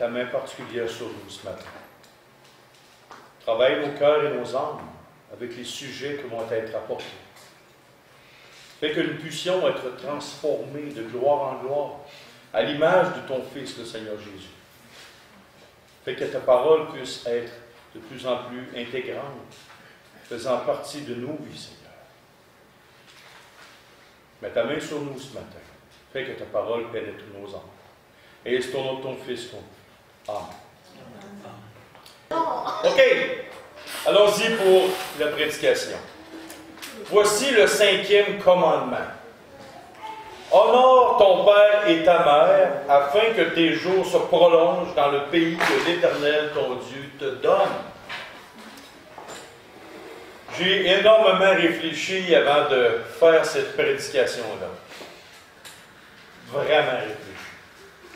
ta main particulière sur nous ce matin. Travaille nos cœurs et nos âmes avec les sujets qui vont être apportés. Fais que nous puissions être transformés de gloire en gloire à l'image de ton Fils, le Seigneur Jésus. Fais que ta parole puisse être de plus en plus intégrante, faisant partie de nos vies, Seigneur. Mets ta main sur nous ce matin. Fais que ta parole pénètre nos âmes. Et c'est au nom de ton Fils qu'on. Amen. OK. Allons-y pour la prédication. Voici le cinquième commandement. Honore ton père et ta mère, afin que tes jours se prolongent dans le pays que l'Éternel, ton Dieu, te donne. J'ai énormément réfléchi avant de faire cette prédication-là. Vraiment réfléchi.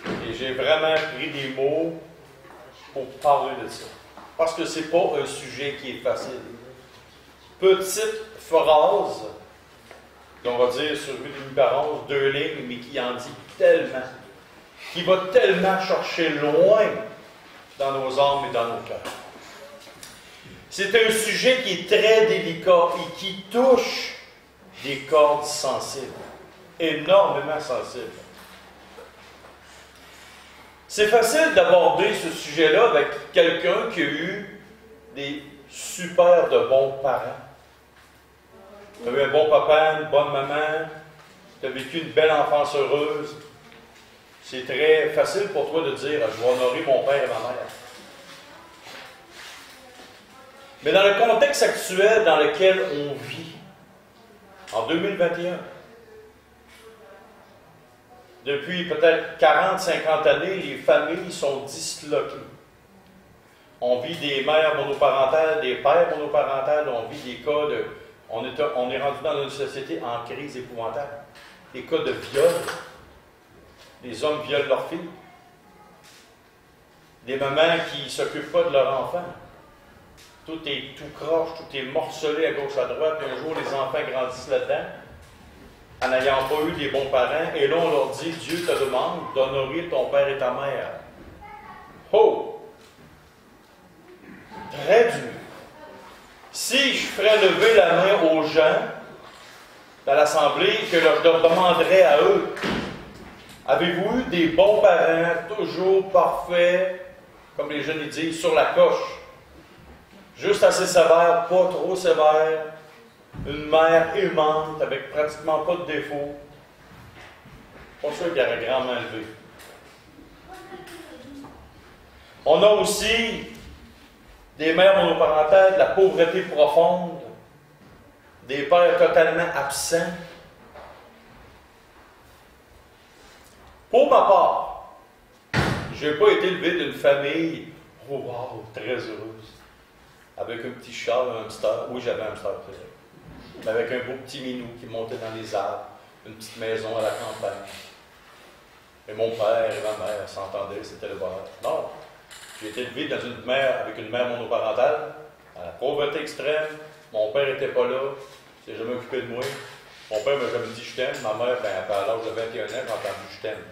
Et j'ai vraiment pris des mots pour parler de ça. Parce que ce n'est pas un sujet qui est facile. Petite phrase, on va dire sur une parence, deux lignes, mais qui en dit tellement, qui va tellement chercher loin dans nos âmes et dans nos cœurs. C'est un sujet qui est très délicat et qui touche des cordes sensibles, énormément sensibles. C'est facile d'aborder ce sujet-là avec quelqu'un qui a eu des super de bons parents. Tu as eu un bon papa, une bonne maman, tu as vécu une belle enfance heureuse. C'est très facile pour toi de dire Je vais honorer mon père et ma mère. Mais dans le contexte actuel dans lequel on vit, en 2021, depuis peut-être 40, 50 années, les familles sont disloquées. On vit des mères monoparentales, des pères monoparentales, on vit des cas de. On est, rendu dans une société en crise épouvantable. Des cas de viol. Les hommes violent leurs filles. Des mamans qui ne s'occupent pas de leurs enfants. Tout est tout croche, tout est morcelé à gauche, à droite, un jour les enfants grandissent là-dedans en n'ayant pas eu des bons parents, et là on leur dit Dieu te demande d'honorer ton père et ta mère. Oh! Très dur. Si je ferais lever la main aux gens dans l'Assemblée, que je leur demanderais à eux Avez-vous eu des bons parents, toujours parfaits, comme les jeunes disent, sur la coche? Juste assez sévère, pas trop sévère, une mère aimante avec pratiquement pas de défauts. Pas sûr qu'il aurait grandement élevé. On a aussi des mères monoparentales, de la pauvreté profonde, des pères totalement absents. Pour ma part, je n'ai pas été élevé d'une famille, oh wow, très heureuse, avec un petit chat, un hamster. Oui, j'avais un hamster, avec un beau petit minou qui montait dans les arbres, une petite maison à la campagne. Et mon père et ma mère s'entendaient, c'était le bonheur. Non, j'ai été élevé dans une mère, avec une mère monoparentale, à la pauvreté extrême. Mon père n'était pas là, il s'est jamais occupé de moi. Mon père m'a jamais dit je t'aime. Ma mère, ben, à l'âge de 21 ans, j'ai entendu je t'aime.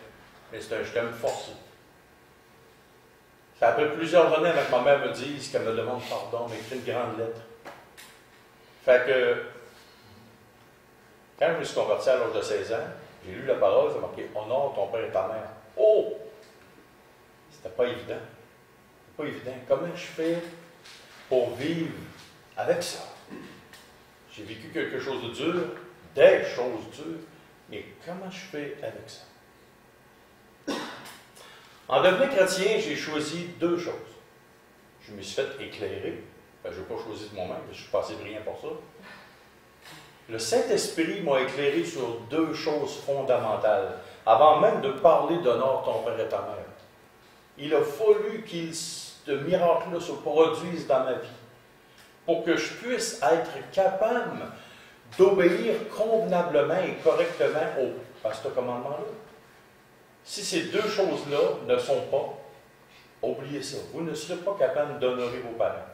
Mais c'est un je t'aime forcé. Ça a pris plusieurs années que ma mère me dise qu'elle me demande pardon, m'écrit une grande lettre. Fait que quand je me suis converti à l'âge de 16 ans, j'ai lu la parole, c'est marqué Honore ton père et ta mère. Oh C'était pas évident. C'était pas évident. Comment je fais pour vivre avec ça? J'ai vécu quelque chose de dur, des choses dures, mais comment je fais avec ça? En devenant chrétien, j'ai choisi deux choses. Je me suis fait éclairer. je n'ai pas choisi de moi-même, je suis passé brillant pour ça. Le Saint-Esprit m'a éclairé sur deux choses fondamentales, avant même de parler d'honneur ton père et ta mère. Il a fallu qu'il ce miracle-là se produise dans ma vie pour que je puisse être capable d'obéir convenablement et correctement au, à ce commandement-là. Si ces deux choses-là ne sont pas, oubliez ça. Vous ne serez pas capable d'honorer vos parents.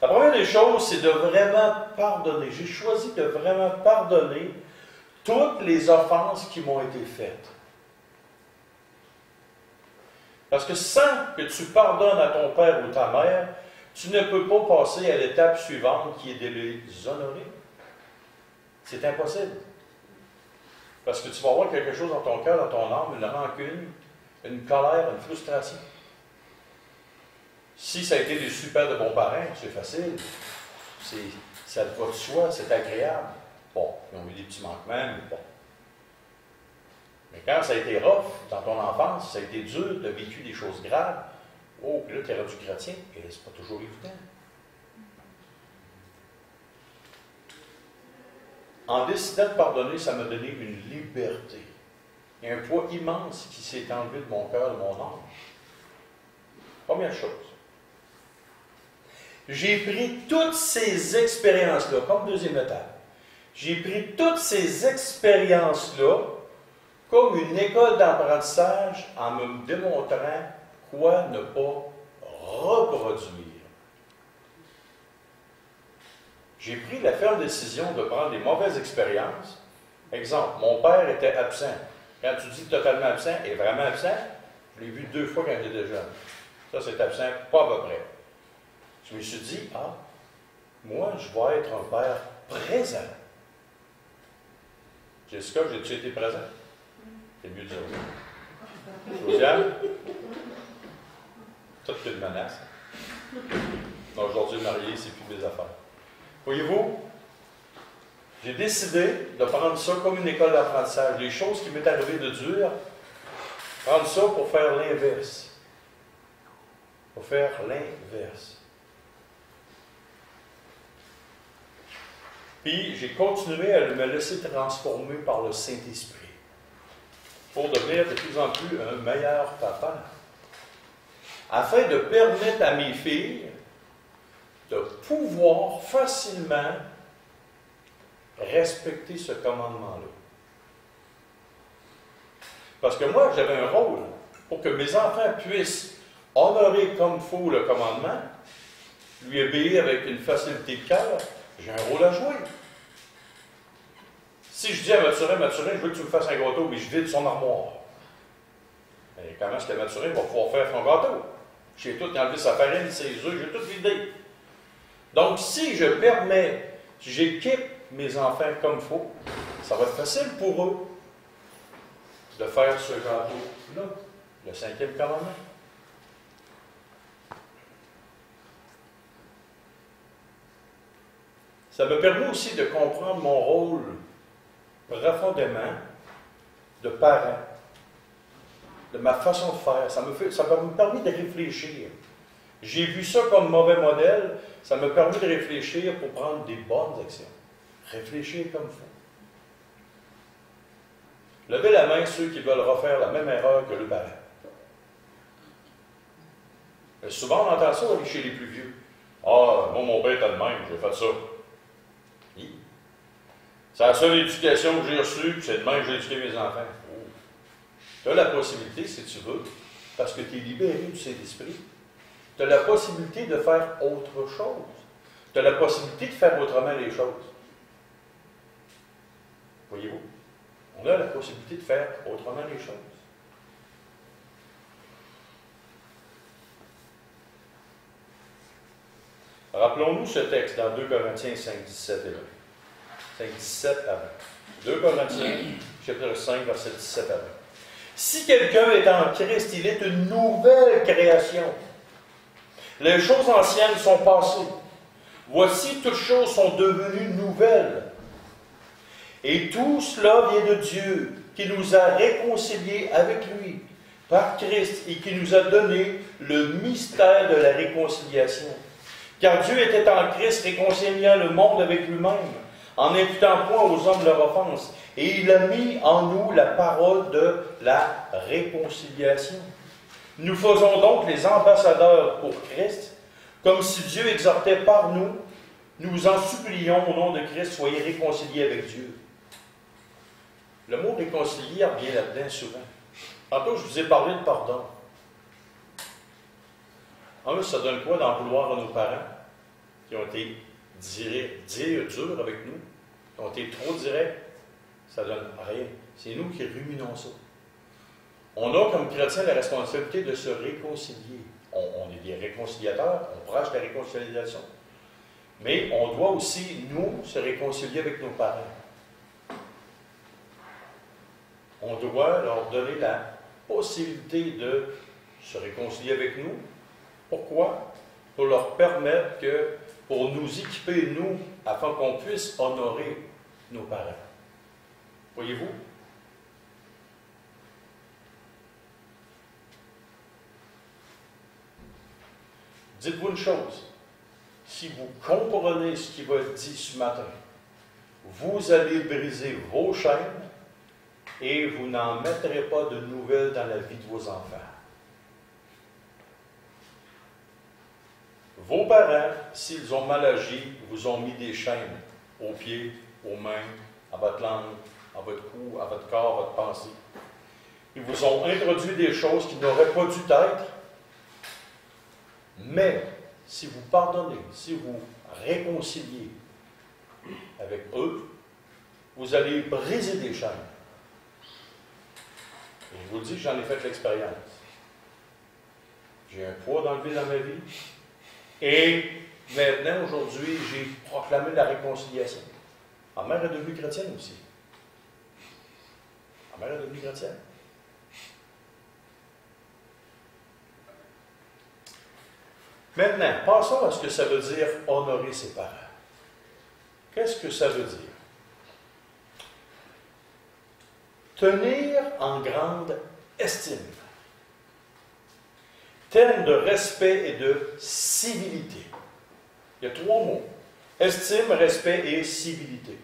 La première des choses, c'est de vraiment pardonner. J'ai choisi de vraiment pardonner toutes les offenses qui m'ont été faites. Parce que sans que tu pardonnes à ton père ou ta mère, tu ne peux pas passer à l'étape suivante qui est de les honorer. C'est impossible. Parce que tu vas avoir quelque chose dans ton cœur, dans ton âme, une rancune, une colère, une frustration. Si ça a été des super de bons parents, c'est facile. Ça va de soi, c'est agréable. Bon, ils ont eu des petits manquements, mais bon. Mais quand ça a été rough dans ton enfance, ça a été dur, tu as vécu des choses graves, oh, là, tu es rendu chrétien, et c'est pas toujours évident. En décidant de pardonner, ça m'a donné une liberté. Il y a un poids immense qui s'est enlevé de mon cœur, de mon âme. Première chose. J'ai pris toutes ces expériences-là, comme deuxième étape. J'ai pris toutes ces expériences-là comme une école d'apprentissage en me démontrant quoi ne pas reproduire. J'ai pris la ferme décision de prendre des mauvaises expériences. Exemple, mon père était absent. Quand tu dis totalement absent et vraiment absent, je l'ai vu deux fois quand j'étais jeune. Ça, c'est absent, pas à peu près. Je me suis dit, ah, moi, je vais être un père présent. Jessica, j'ai-tu été présent? C'est mieux de dire oui. Josiane? Toute une menace. Aujourd'hui, marié, c'est plus des affaires. Voyez-vous, j'ai décidé de prendre ça comme une école d'apprentissage. Les choses qui m'est arrivé de dur, prendre ça pour faire l'inverse. Pour faire l'inverse. Puis j'ai continué à me laisser transformer par le Saint-Esprit pour devenir de plus en plus un meilleur papa, afin de permettre à mes filles de pouvoir facilement respecter ce commandement-là. Parce que moi, j'avais un rôle pour que mes enfants puissent honorer comme faut le commandement, lui obéir avec une facilité de cœur, j'ai un rôle à jouer. Si je dis à Mathurin, Mathurin, je veux que tu me fasses un gâteau, mais je vide son armoire. Et comment est-ce que Mathurin va pouvoir faire son gâteau? J'ai tout enlevé sa farine, ses œufs, j'ai tout vidé. Donc, si je permets, si j'équipe mes enfants comme il faut, ça va être facile pour eux de faire ce gâteau-là, le cinquième commandement. Ça me permet aussi de comprendre mon rôle profondément de parent, de ma façon de faire. Ça me, fait, ça m'a permis de réfléchir. J'ai vu ça comme mauvais modèle, ça m'a permis de réfléchir pour prendre des bonnes actions. Réfléchir comme il faut. Levez la main ceux qui veulent refaire la même erreur que le parent. souvent, on entend ça chez les plus vieux. Ah, moi, mon père était de même, j'ai fait ça. C'est la seule éducation que j'ai reçue, puis c'est de même que j'ai éduqué mes enfants. Tu as la possibilité, si tu veux, parce que tu es libéré du Saint-Esprit, tu as la possibilité de faire autre chose. Tu as la possibilité de faire autrement les choses. Voyez-vous? On a la possibilité de faire autrement les choses. Rappelons-nous ce texte dans 2 Corinthiens 5, 17 et 20. 5, 17 à 20. 2 Corinthiens, chapitre 5, verset 17 à 20. Si quelqu'un est en Christ, il est une nouvelle création. Les choses anciennes sont passées. Voici, toutes choses sont devenues nouvelles. Et tout cela vient de Dieu, qui nous a réconciliés avec lui par Christ et qui nous a donné le mystère de la réconciliation. Car Dieu était en Christ réconciliant le monde avec lui-même, en imputant point aux hommes leur offense. Et il a mis en nous la parole de la réconciliation. Nous faisons donc les ambassadeurs pour Christ, comme si Dieu exhortait par nous, nous en supplions au nom de Christ, soyez réconciliés avec Dieu. Le mot réconcilier revient là-dedans souvent. Tantôt, je vous ai parlé de pardon. En ça donne quoi d'en vouloir à nos parents qui ont été dire, durs avec nous, ont été trop directs, ça ne donne rien. C'est nous qui ruminons ça. On a comme chrétiens la responsabilité de se réconcilier. On, on est des réconciliateurs, on prêche la réconciliation. Mais on doit aussi, nous, se réconcilier avec nos parents. On doit leur donner la possibilité de se réconcilier avec nous. Pourquoi? Pour leur permettre que, pour nous équiper, nous, afin qu'on puisse honorer nos parents. Voyez-vous? Dites-vous une chose. Si vous comprenez ce qui va être dit ce matin, vous allez briser vos chaînes et vous n'en mettrez pas de nouvelles dans la vie de vos enfants. Vos parents, s'ils ont mal agi, vous ont mis des chaînes aux pieds, aux mains, à votre langue, à votre cou, à votre corps, à votre pensée. Ils vous ont introduit des choses qui n'auraient pas dû être. Mais si vous pardonnez, si vous réconciliez avec eux, vous allez briser des chaînes. Et je vous le dis, j'en ai fait l'expérience. J'ai un poids d'enlever dans ma vie. Et maintenant, aujourd'hui, j'ai proclamé la réconciliation. Ma mère est devenue chrétienne aussi. Ma mère est devenue chrétienne. Maintenant, passons à ce que ça veut dire honorer ses parents. Qu'est-ce que ça veut dire? Tenir en grande estime. Terme de respect et de civilité. Il y a trois mots. Estime, respect et civilité.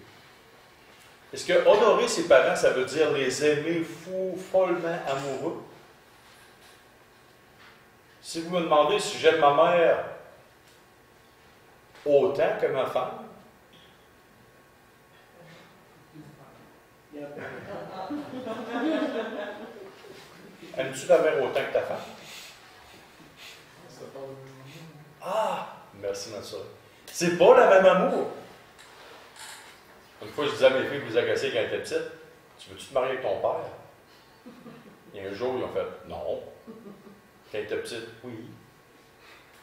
Est-ce que honorer ses parents, ça veut dire les aimer fou, follement amoureux? Si vous me demandez si j'aime ma mère autant que ma femme, aimes-tu ta mère autant que ta femme? Ah, merci ma soeur. C'est pas le même amour. Une fois, je disais à mes filles, vous agacez quand elles étaient petites, tu veux-tu te marier avec ton père? Et un jour, ils ont fait, non. Quand elle était petite, oui.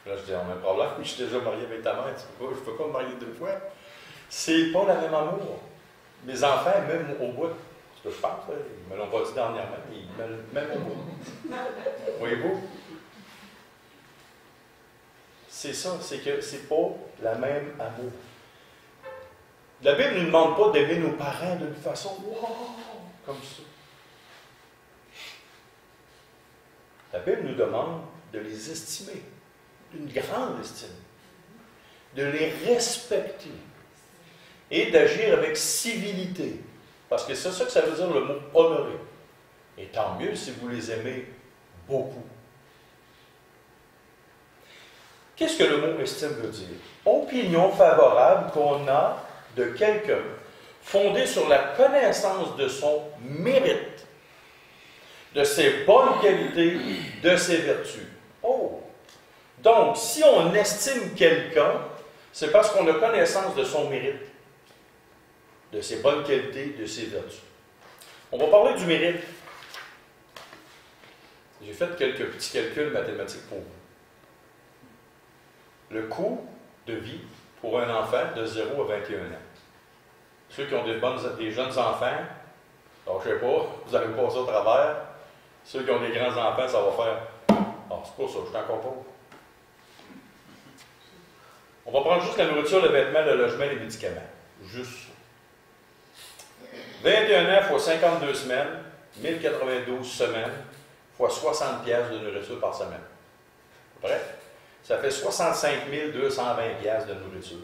Là, je dis, on a un problème, je suis déjà marié avec ta mère, tu peux pas, je ne peux pas me marier deux fois. C'est pas le même amour. Mes enfants, même au bout, ce que je pense, ils me l'ont pas dit dernièrement, mais ils me même au bout. Voyez-vous? C'est ça, c'est que c'est pas la même amour. La Bible ne nous demande pas d'aimer nos parents d'une façon wow, comme ça. La Bible nous demande de les estimer, d'une grande estime, de les respecter et d'agir avec civilité. Parce que c'est ça que ça veut dire le mot honorer. Et tant mieux si vous les aimez beaucoup. Qu'est-ce que le mot estime veut dire? Opinion favorable qu'on a de quelqu'un fondée sur la connaissance de son mérite de ses bonnes qualités, de ses vertus. Oh! Donc, si on estime quelqu'un, c'est parce qu'on a connaissance de son mérite, de ses bonnes qualités, de ses vertus. On va parler du mérite. J'ai fait quelques petits calculs mathématiques pour vous. Le coût de vie pour un enfant de 0 à 21 ans. Ceux qui ont des, jeunes enfants, alors je ne sais pas, vous allez passer au travers, ceux qui ont des grands-enfants, ça va faire Ah, c'est pas ça, je encore pauvre. On va prendre juste la nourriture, le vêtement, le logement, les médicaments. Juste ça. 21 ans fois 52 semaines, 1092 semaines, fois 60 pièces de nourriture par semaine. Bref, ça fait 65 220 pièces de nourriture.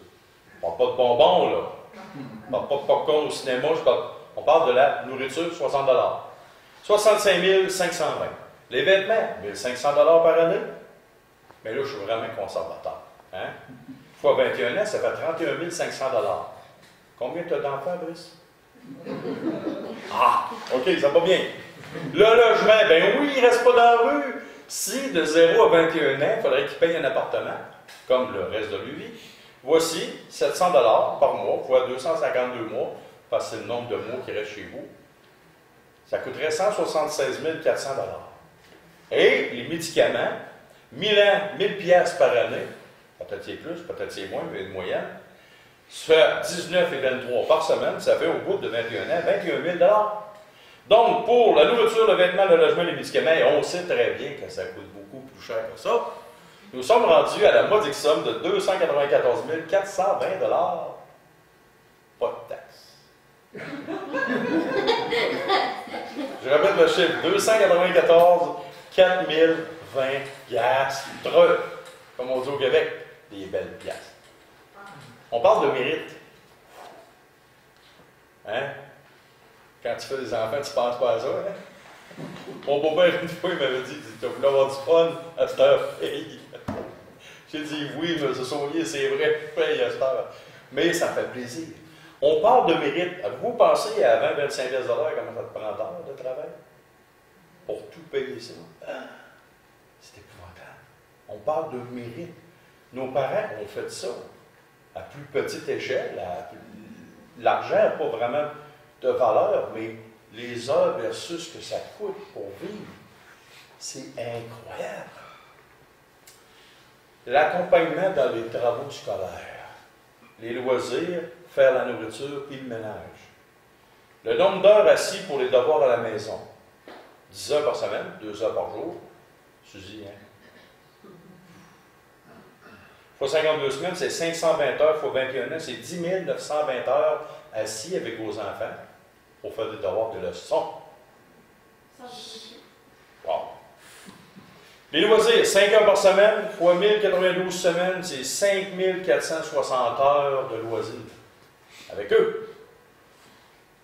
On parle pas de bonbons, là. On parle pas de popcorn au cinéma. On parle de la nourriture, 60 65 520. Les vêtements, 1500 par année. Mais là, je suis vraiment conservateur. Hein? Fois 21 ans, ça fait 31 500 Combien tu as d'enfants, Brice? Ah, OK, ça va bien. Le logement, ben oui, il ne reste pas dans la rue. Si de 0 à 21 ans, il faudrait qu'il paye un appartement, comme le reste de lui voici 700 par mois, fois 252 mois, parce que c'est le nombre de mois qui reste chez vous, ça coûterait 176 400 Et les médicaments, 1000 ans, 1000 pièces par année, peut-être c'est plus, peut-être c'est moins, mais une moyenne, ça fait 19 et 23 par semaine, ça fait au bout de 21 ans 21 000 Donc, pour la nourriture, le vêtement, le logement, les médicaments, on sait très bien que ça coûte beaucoup plus cher que ça. Nous sommes rendus à la modique somme de 294 420 Pas de taxes. Je répète le chiffre 294 4020 piastres. Comme on dit au Québec, des belles piastres. On parle de mérite. Hein? Quand tu fais des enfants, tu penses pas à ça, hein? Mon beau-père, une fois, il m'avait dit Tu as voulu avoir du fun? À cette heure, J'ai dit Oui, ce souvenir, c'est vrai, paye à cette heure. Mais ça fait plaisir. On parle de mérite. Avez-vous pensé à 20-25 comment ça te prend d'heure de travail? Pour tout payer ça? C'est épouvantable. On parle de mérite. Nos parents ont fait ça à plus petite échelle. L'argent n'a pas vraiment de valeur, mais les heures versus ce que ça coûte pour vivre, c'est incroyable. L'accompagnement dans les travaux scolaires, les loisirs, faire la nourriture et le ménage. Le nombre d'heures assis pour les devoirs à la maison, 10 heures par semaine, 2 heures par jour. Suzy, hein? fois 52 semaines, c'est 520 heures fois 21 ans, c'est 10 920 heures assis avec vos enfants pour faire des devoirs de leçons. Wow. Les loisirs, 5 heures par semaine fois 1092 semaines, c'est 5460 heures de loisirs avec eux.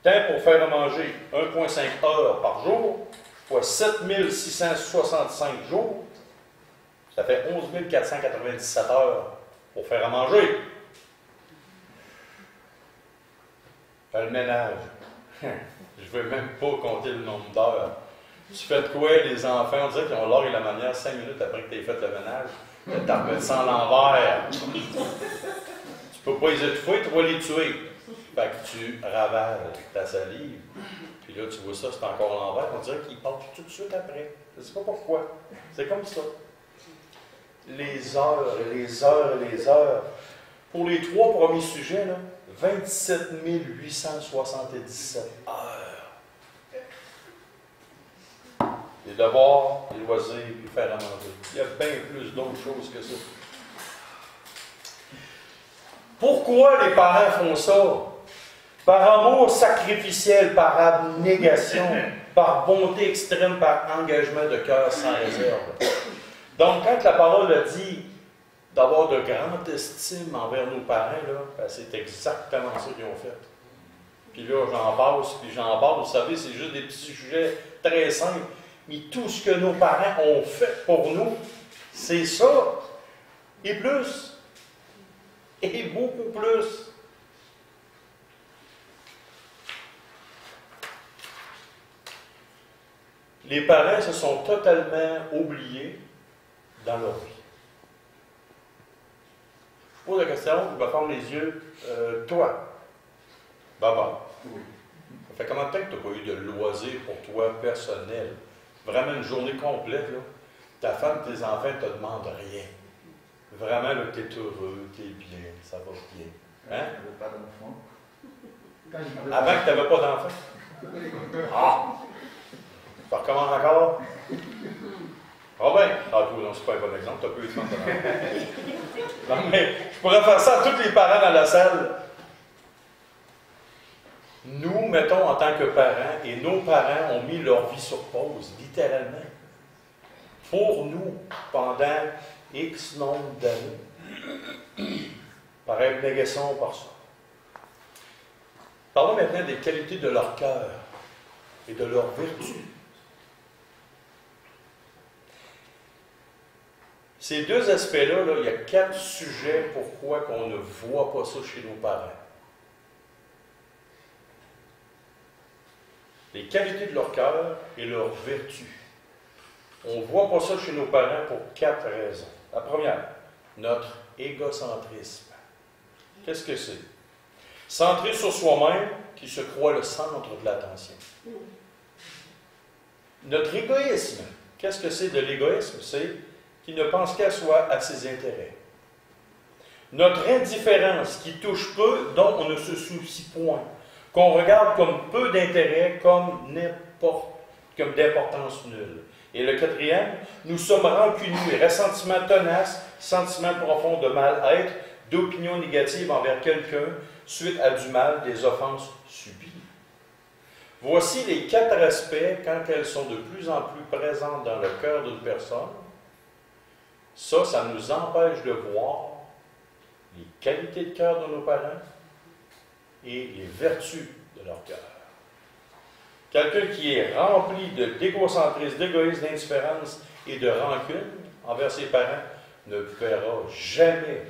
Temps pour faire à manger, 1,5 heures par jour fois 7665 jours, ça fait 11 497 heures pour faire à manger. Faire le ménage. Je veux même pas compter le nombre d'heures. Tu fais de quoi, les enfants? On dirait qu'ils ont l'heure et la manière cinq minutes après que tu aies fait le ménage. Tu t'as remis ça en l'envers. tu peux pas les étouffer, tu vas les tuer. Fait que tu ravales ta salive. Puis là, tu vois ça, c'est encore l'envers. On dirait qu'ils partent tout de suite après. Je sais pas pourquoi. C'est comme ça les heures les heures les heures. Pour les trois premiers sujets, là, 27 877 heures. Les devoirs, les loisirs, puis faire à manger. Il y a bien plus d'autres choses que ça. Pourquoi les parents font ça? Par amour sacrificiel, par abnégation, par bonté extrême, par engagement de cœur sans réserve. Donc, quand la parole dit d'avoir de grande estime envers nos parents, ben, c'est exactement ça qu'ils ont fait. Puis là, j'en passe, puis j'en parle. Vous savez, c'est juste des petits sujets très simples. Mais tout ce que nos parents ont fait pour nous, c'est ça. Et plus. Et beaucoup plus. Les parents se sont totalement oubliés dans leur vie. Pose la question, je vais fermer les yeux. Euh, toi, Baba, ça fait combien de temps que tu n'as pas eu de loisirs pour toi personnel? Vraiment une journée complète, là. Ta femme, tes enfants ne te demandent rien. Vraiment, tu es heureux, tu es bien, ça va bien. Hein? pas d'enfant. Avant que tu n'avais pas d'enfant? Ah! Ça recommence encore? Ah ben, c'est pas un bon exemple, tu as peu de Non, mais je pourrais faire ça à tous les parents dans la salle. Nous, mettons, en tant que parents, et nos parents ont mis leur vie sur pause, littéralement, pour nous, pendant X nombre d'années, par abnégation, par ça. Parlons maintenant des qualités de leur cœur et de leur vertu. Ces deux aspects-là, il y a quatre sujets pourquoi qu'on ne voit pas ça chez nos parents. Les qualités de leur cœur et leurs vertus. On ne voit pas ça chez nos parents pour quatre raisons. La première, notre égocentrisme. Qu'est-ce que c'est? Centré sur soi-même, qui se croit le centre de l'attention. Notre égoïsme, qu'est-ce que c'est de l'égoïsme? C'est qu'il ne pense qu'à soi, à ses intérêts. Notre indifférence qui touche peu, dont on ne se soucie point, qu'on regarde comme peu d'intérêt, comme comme d'importance nulle. Et le quatrième, nous sommes rancuniers, ressentiment tenace, sentiment profond de mal-être, d'opinion négative envers quelqu'un suite à du mal, des offenses subies. Voici les quatre aspects quand elles sont de plus en plus présentes dans le cœur d'une personne. Ça, ça nous empêche de voir les qualités de cœur de nos parents et les vertus de leur cœur. Quelqu'un qui est rempli d'égocentrisme, d'égoïsme, d'indifférence et de rancune envers ses parents ne verra jamais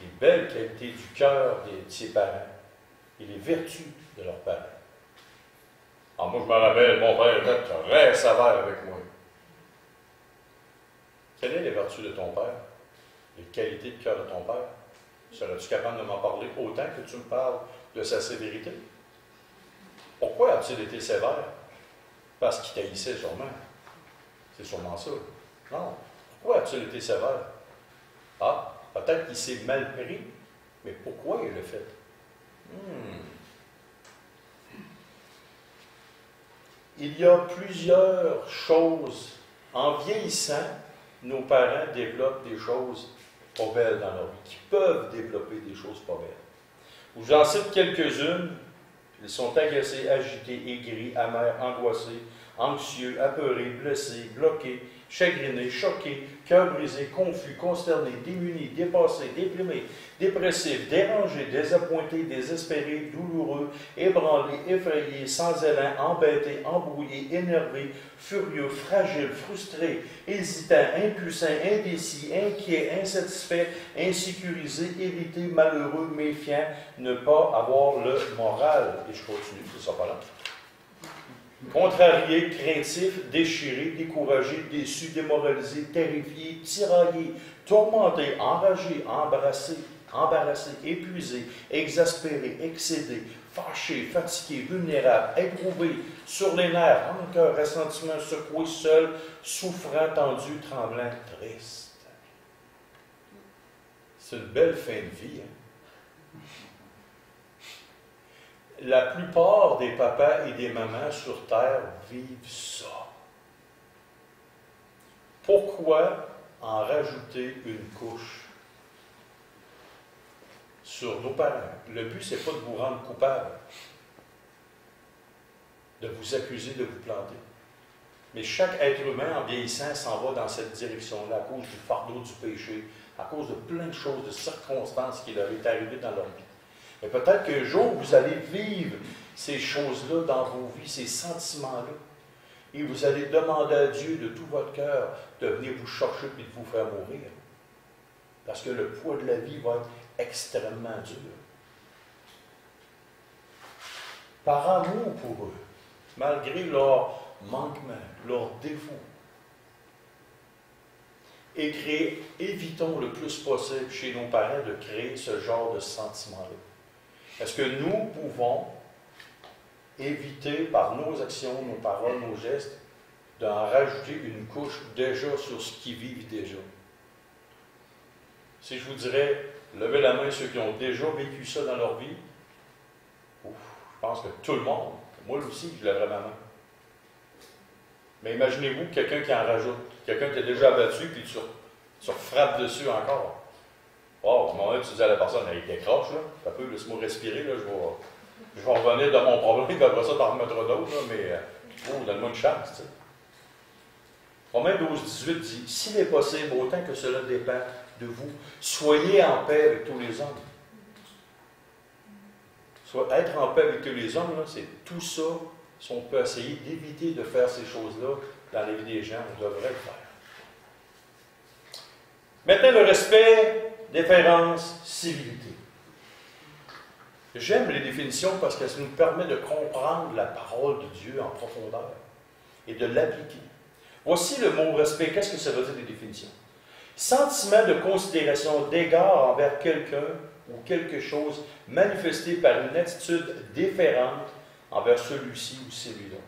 les belles qualités du cœur de ses parents et les vertus de leurs parents. Alors moi, je me rappelle, mon père était très sévère avec moi. Quelles sont les vertus de ton père? Les qualités de cœur de ton père? Serais-tu capable de m'en parler autant que tu me parles de sa sévérité? Pourquoi a-t-il été sévère? Parce qu'il taillissait sûrement. C'est sûrement ça. Non. Pourquoi a-t-il été sévère? Ah, peut-être qu'il s'est mal pris, mais pourquoi il l'a fait? Hmm. Il y a plusieurs choses. En vieillissant, nos parents développent des choses pas belles dans leur vie, qui peuvent développer des choses pas belles. J'en cite quelques-unes. Ils sont agacés, agités, aigris, amers, angoissés, anxieux, apeurés, blessés, bloqués, chagrinés, choqués, cœur brisé, confus, consternés, démunis, dépassés, déprimés, dépressifs, dérangés, désappointés, désespérés, douloureux, ébranlés, effrayés, sans élan, embêtés, embrouillés, énervés, furieux, fragiles, frustrés, hésitants, impuissants, indécis, inquiets, insatisfaits, insécurisés, irrités, malheureux, méfiants, ne pas avoir le moral. Et je continue, c'est ça pas là contrarié, craintif, déchiré, découragé, déçu, démoralisé, terrifié, tiraillé, tourmenté, enragé, embrassé, embarrassé, épuisé, exaspéré, excédé, fâché, fatigué, vulnérable, éprouvé, sur les nerfs, rancœur, ressentiment, secoué, seul, souffrant, tendu, tremblant, triste. C'est une belle fin de vie. Hein? La plupart des papas et des mamans sur Terre vivent ça. Pourquoi en rajouter une couche sur nos parents? Le but, ce n'est pas de vous rendre coupable, de vous accuser de vous planter. Mais chaque être humain, en vieillissant, s'en va dans cette direction-là à cause du fardeau du péché, à cause de plein de choses, de circonstances qui leur est arrivées dans leur vie. Et peut-être qu'un jour, vous allez vivre ces choses-là dans vos vies, ces sentiments-là. Et vous allez demander à Dieu de tout votre cœur de venir vous chercher et de vous faire mourir. Parce que le poids de la vie va être extrêmement dur. Par amour pour eux, malgré leur manquement, leurs défauts. Et évitons le plus possible chez nos parents de créer ce genre de sentiment-là. Est-ce que nous pouvons éviter par nos actions, nos paroles, nos gestes, d'en rajouter une couche déjà sur ce qu'ils vivent déjà? Si je vous dirais, levez la main ceux qui ont déjà vécu ça dans leur vie, je pense que tout le monde, moi aussi, je lèverais ma main. Mais imaginez-vous quelqu'un qui en rajoute, quelqu'un qui a déjà abattu, puis tu, tu frappes dessus encore. Oh, au moment où tu dis à la personne, elle décroche, là, ça peut, laisse-moi respirer, là, je vais, je revenir de mon problème, puis après ça, t'en remettre d'autres, mais oh, donne-moi une chance, tu sais. Romains 12, 18 dit S'il est possible, autant que cela dépend de vous, soyez en paix avec tous les hommes. Soit être en paix avec tous les hommes, c'est tout ça. Si on peut essayer d'éviter de faire ces choses-là dans la vie des gens, on devrait le faire. Maintenant, le respect Déférence, civilité. J'aime les définitions parce qu'elles nous permettent de comprendre la parole de Dieu en profondeur et de l'appliquer. Voici le mot respect. Qu'est-ce que ça veut dire, les définitions? Sentiment de considération, d'égard envers quelqu'un ou quelque chose manifesté par une attitude différente envers celui-ci ou celui-là.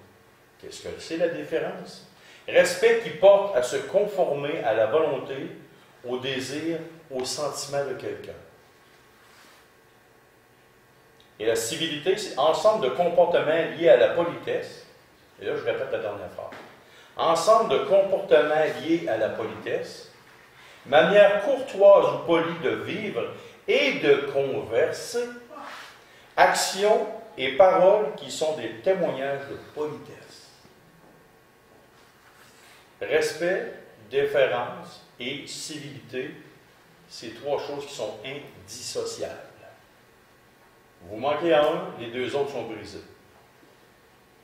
Qu'est-ce que c'est la différence? Respect qui porte à se conformer à la volonté, au désir, au sentiment de quelqu'un. Et la civilité, c'est ensemble de comportements liés à la politesse. Et là, je répète la dernière phrase. Ensemble de comportements liés à la politesse, manière courtoise ou polie de vivre et de converser, actions et paroles qui sont des témoignages de politesse. Respect, déférence et civilité, c'est trois choses qui sont indissociables. Vous manquez un, les deux autres sont brisés.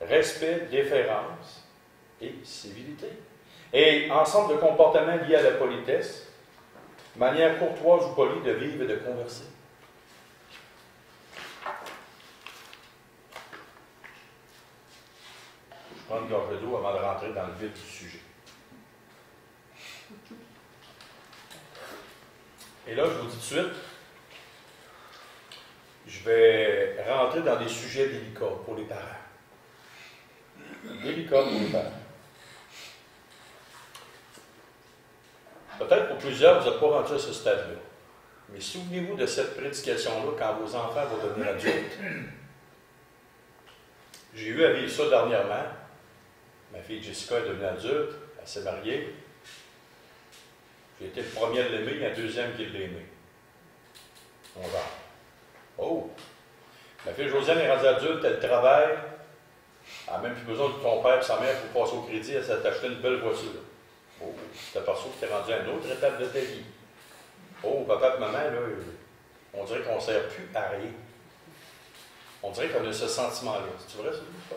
Respect, déférence et civilité. Et ensemble de comportements liés à la politesse, manière courtoise ou polie de vivre et de converser. Je prends une gorge d'eau avant de rentrer dans le vif du sujet. Et là, je vous dis tout de suite, je vais rentrer dans des sujets délicats pour les parents. Délicats pour les parents. Peut-être pour plusieurs, vous n'êtes pas rendu à ce stade-là. Mais souvenez-vous de cette prédication-là quand vos enfants vont devenir adultes. J'ai eu à vivre ça dernièrement. Ma fille Jessica est devenue adulte, elle s'est mariée. J'ai été le premier à l'aimer, il y a un deuxième qui l'a aimé. On va. Oh! Ma fille Josiane est rendue adulte, elle travaille. Elle n'a même plus besoin de ton père et sa mère pour passer au crédit, elle s'est acheté une belle voiture. Oh, tu t'aperçois que tu es rendu à une autre étape de ta vie. Oh, papa et maman, là, on dirait qu'on ne sert plus à rien. On dirait qu'on a ce sentiment-là. C'est vrai, ça?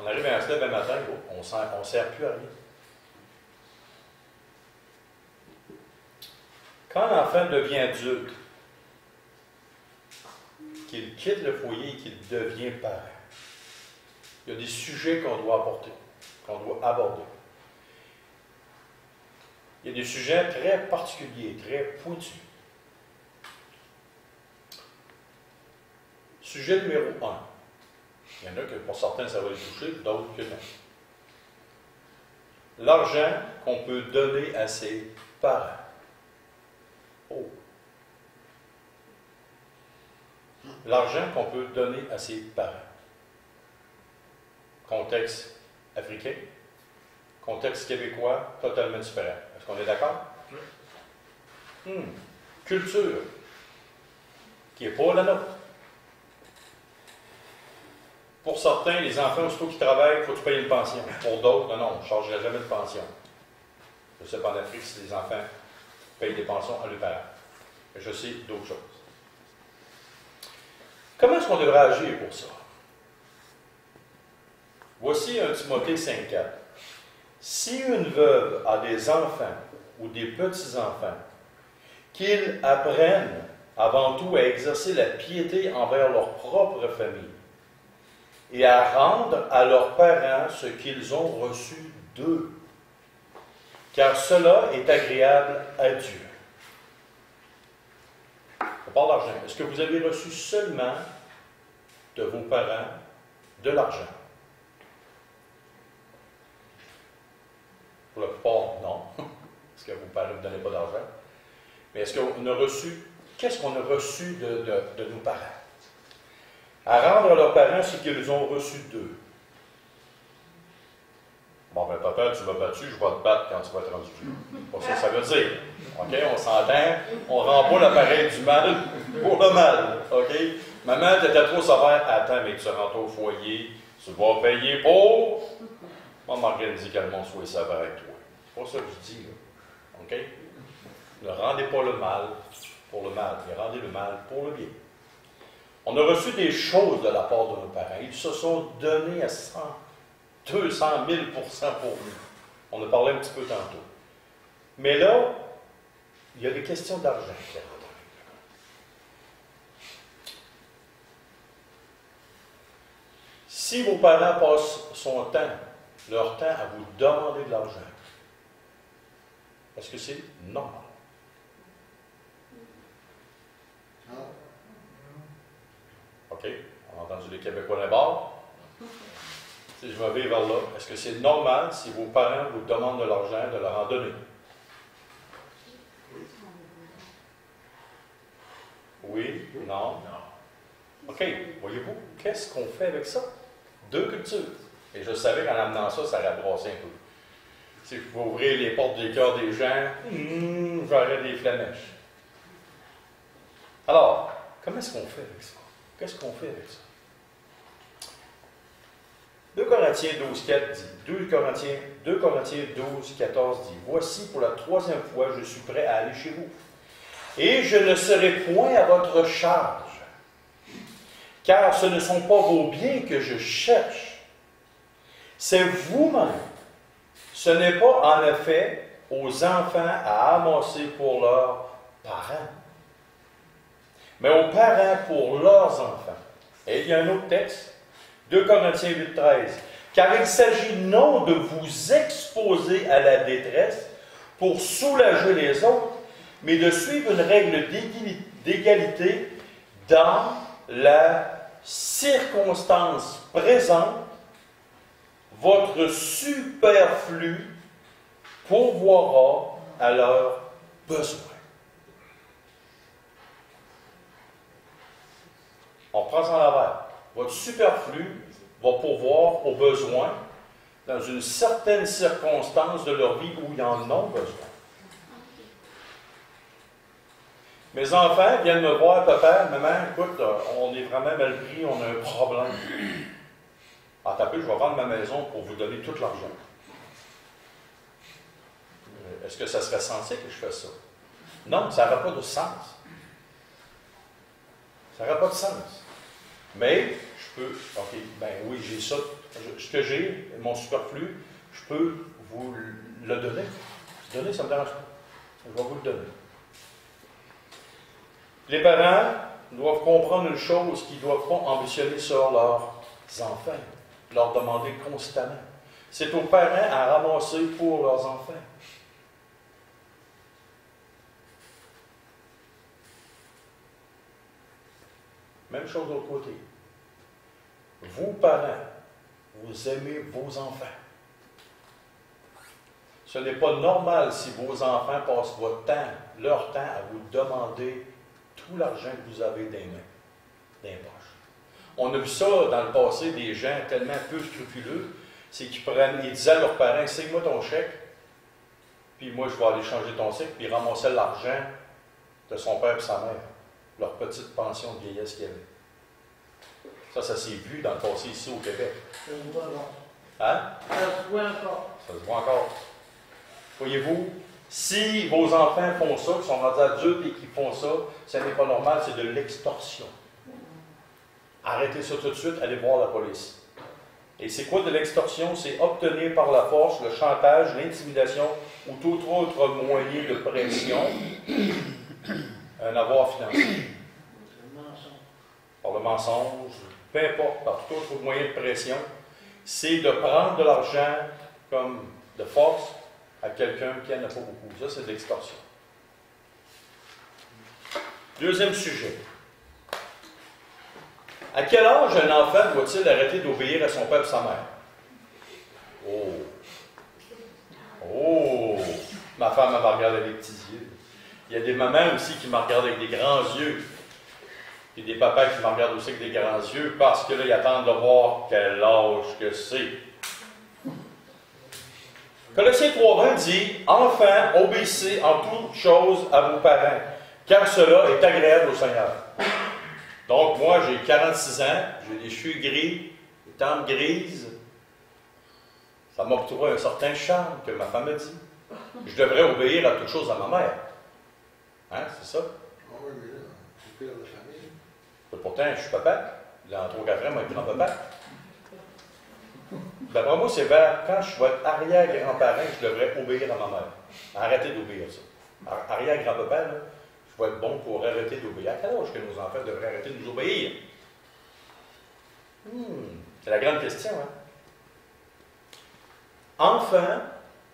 On arrive à un stade un matin, on ne sert plus à rien. Quand l'enfant devient adulte, qu'il quitte le foyer et qu'il devient père, il y a des sujets qu'on doit apporter, qu'on doit aborder. Il y a des sujets très particuliers, très pointus. Sujet numéro un. Il y en a que pour certains ça va les toucher, d'autres que non. L'argent qu'on peut donner à ses parents. Oh. L'argent qu'on peut donner à ses parents. Contexte africain, contexte québécois, totalement différent. Est-ce qu'on est, d'accord? Oui. Hmm. Culture, qui n'est pas la nôtre. Pour certains, les enfants, aussitôt qu'ils travaillent, il faut que tu payes une pension. Pour d'autres, non, non, je ne chargerai jamais de pension. Je sais pas en Afrique si les enfants payent des pensions à leurs je sais d'autres choses. Comment est-ce qu'on devrait agir pour ça? Voici un Timothée 5.4. Si une veuve a des enfants ou des petits-enfants, qu'ils apprennent avant tout à exercer la piété envers leur propre famille et à rendre à leurs parents ce qu'ils ont reçu d'eux, car cela est agréable à Dieu. On parle d'argent. Est-ce que vous avez reçu seulement de vos parents de l'argent? Pour la plupart, non. Parce que vos parents ne vous donnez pas d'argent. Mais est-ce qu'on a reçu, qu'est-ce qu'on a reçu de, de, nos parents? À rendre à leurs parents ce qu'ils ont reçu d'eux. Bon, ben papa, tu m'as battu, je vais te battre quand tu vas être rendu. Pas ça ça veut dire. OK? On s'entend. On rend pas l'appareil du mal pour le mal. OK? Maman, tu étais trop sévère. Attends, mais tu rentres au foyer. Tu vas payer pour. On m'organiser que le monde soit sévère avec toi. C'est pas ça que je dis. Là. OK? Ne rendez pas le mal pour le mal, mais rendez le mal pour le bien. On a reçu des choses de la part de nos parents. Ils se sont donnés à 100, 200 000% pour nous. On a parlé un petit peu tantôt. Mais là, il y a des questions d'argent qui Si vos parents passent son temps, leur temps à vous demander de l'argent, Est-ce que c'est normal? OK? On a entendu les Québécois là-bas. Si je me vais vers là, est-ce que c'est normal si vos parents vous demandent de l'argent de leur en donner? Oui? Non? OK. Voyez-vous, qu'est-ce qu'on fait avec ça? Deux cultures. Et je savais qu'en amenant ça, ça aurait brassé un peu. Si je pouvais ouvrir les portes des cœurs des gens, hmm, j'aurais des flamèches. Alors, comment est-ce qu'on fait avec ça? Qu'est-ce qu'on fait avec ça? 2 Corinthiens 12, 4 dit, 2 Corinthiens, 2 Corinthiens 12, 14 dit, Voici pour la troisième fois, je suis prêt à aller chez vous. Et je ne serai point à votre charge, car ce ne sont pas vos biens que je cherche, c'est vous-même. Ce n'est pas en effet aux enfants à amasser pour leurs parents, mais aux parents pour leurs enfants. Et il y a un autre texte, 2 Corinthiens 8, 13. Car il s'agit non de vous exposer à la détresse pour soulager les autres, mais de suivre une règle d'égalité dans la circonstance présente, votre superflu pourvoira à leurs besoins. On prend ça en l'envers. Votre superflu va pourvoir aux besoins dans une certaine circonstance de leur vie où ils en ont besoin. Mes enfants viennent me voir, papa, maman, écoute, on est vraiment mal pris, on a un problème. Ah, je vais vendre ma maison pour vous donner tout l'argent. Euh, est-ce que ça serait censé que je fasse ça? Non, ça n'aurait pas de sens. Ça n'aurait pas de sens. Mais je peux, OK, ben oui, j'ai ça. ce que j'ai, mon superflu, je peux vous le donner. Donner, ça ne me dérange pas. Je vais vous le donner. Les parents doivent comprendre une chose qu'ils ne doivent pas ambitionner sur leurs enfants, leur demander constamment. C'est aux parents à ramasser pour leurs enfants. Même chose de l'autre côté. Vous, parents, vous aimez vos enfants. Ce n'est pas normal si vos enfants passent votre temps, leur temps à vous demander tout l'argent que vous avez des mains, des poches. On a vu ça dans le passé, des gens tellement peu scrupuleux, c'est qu'ils prennent, ils disaient à leurs parents, signe-moi ton chèque, puis moi je vais aller changer ton chèque, puis ils ramassaient l'argent de son père et sa mère, leur petite pension de vieillesse qu'il y avait. Ça, ça s'est vu dans le passé ici au Québec. Ça se voit Hein? Ça se voit encore. Ça se voit encore. Voyez-vous, si vos enfants font ça, qui sont rendus adultes et qui font ça, ce n'est pas normal, c'est de l'extorsion. Arrêtez ça tout de suite, allez voir la police. Et c'est quoi de l'extorsion? C'est obtenir par la force le chantage, l'intimidation ou tout autre moyen de pression un avoir financier. Par le mensonge, peu importe, par tout autre moyen de pression, c'est de prendre de l'argent comme de force à quelqu'un qui n'en a pas beaucoup. Ça, c'est de l'extorsion. Deuxième sujet. À quel âge un enfant doit-il arrêter d'obéir à son père et sa mère? Oh! Oh! Ma femme m'a regardé avec des petits yeux. Il y a des mamans aussi qui me regardent avec des grands yeux. Puis des papas qui me regardent aussi avec des grands yeux parce que là, ils attendent de voir quel âge que c'est. Colossiens 3.20 dit Enfin, obéissez en toutes choses à vos parents, car cela est agréable au Seigneur. Donc, moi, j'ai 46 ans, j'ai des cheveux gris, des tempes grises. Ça m'a retrouvé un certain charme que ma femme a dit. Je devrais obéir à toutes choses à ma mère. Hein, c'est ça? Ah oui, mais là, c'est pire de famille. Pourtant, je suis papa. Dans 3-4 ans, moi, grand-papa. D'après moi, c'est vers quand je vais être arrière-grand-parent je devrais obéir à ma mère. Arrêtez d'obéir ça. Arrière-grand-papa, je vais être bon pour arrêter d'obéir. À quel âge que nos enfants devraient arrêter de nous obéir? Hmm, c'est la grande question, hein?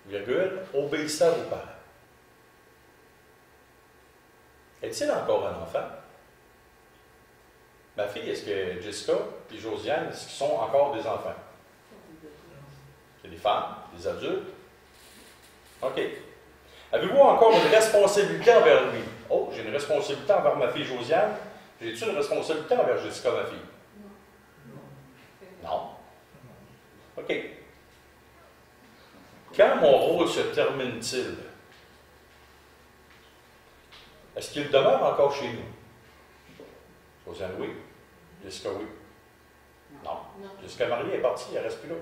Virgule, obéissez à vos parents. est-il encore un enfant? Ma fille, est-ce que Jessica et Josiane, est-ce qu'ils sont encore des enfants? C'est des femmes, des adultes? OK. Avez-vous encore une responsabilité envers lui? Oh, j'ai une responsabilité envers ma fille Josiane. J'ai-tu une responsabilité envers Jessica, ma fille? Non. OK. Quand mon rôle se termine-t-il? Est-ce qu'il demeure encore chez nous? Josiane, oui. Jessica, oui. Non. Jessica Marie est partie, elle ne reste plus là.